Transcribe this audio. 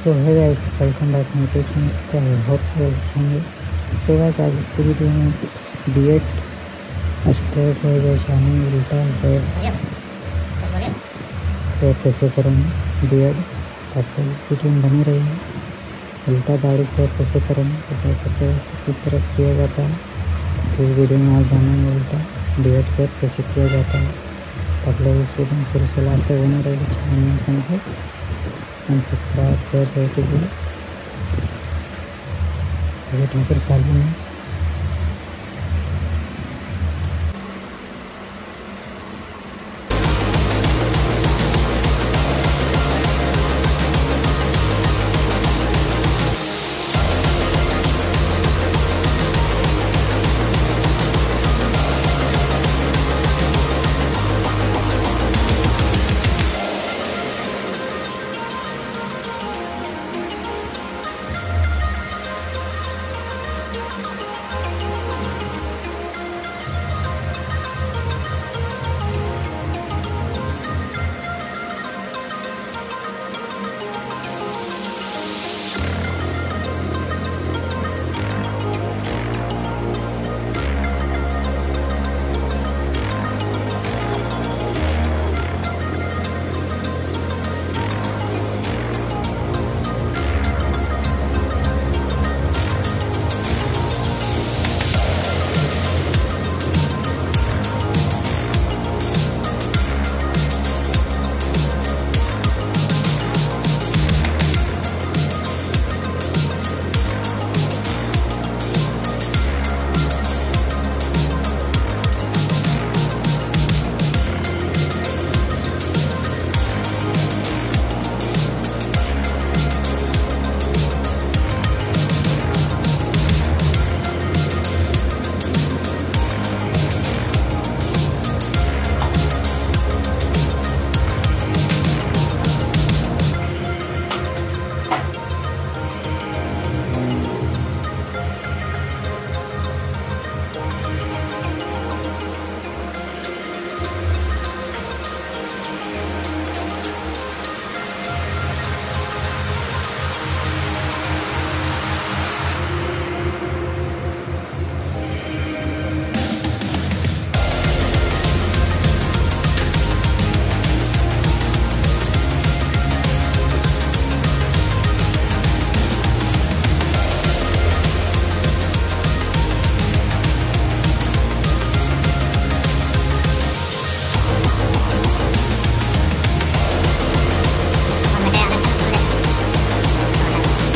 So hey guys welcome back YouTube channel तो I hope you अच्छे होंगे so guys आज इसकी वीडियो में बी एड स्ट्रेट है जो शानी उल्टा है से कैसे करेंगे? बी एड आपको वीडियो में बनी रही। है उल्टा दाढ़ी से कैसे करेंगे? तो कह सकते हो किस तरह से किया जाता है? तो इस वीडियो में आज जानेंगे उल्टा बी एड से कैसे किया जाता है। तो आप लोग इस वीडियो में शुरू से लास्ट तक बने रहेगा चैनल को एंड सब्सक्राइब शेयर शेयर कीजिए साल में